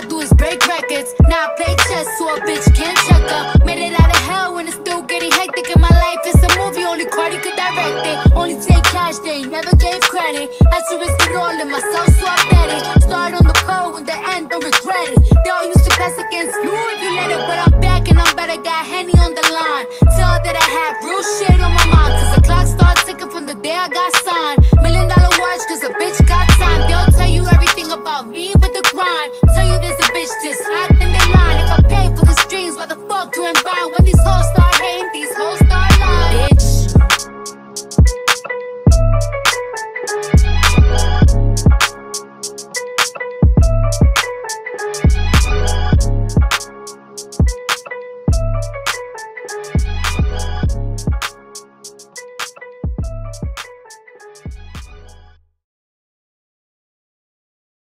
I do is break records. Now I play chess so a bitch can't check up. Made it out of hell when it's still getting hectic. In my life, it's a movie, only Cardi could direct it. Only take cash, they never gave credit. Had to risk it all in myself, so I bet it. Start on the cold with the end, don't regret it. They all used to pass against you if you let it, but I'm back and I'm better. Got Henny on the line. Tell that I had real shit on my mind. Cause the clock starts ticking from the day I got signed. Million dollar watch, cause a bitch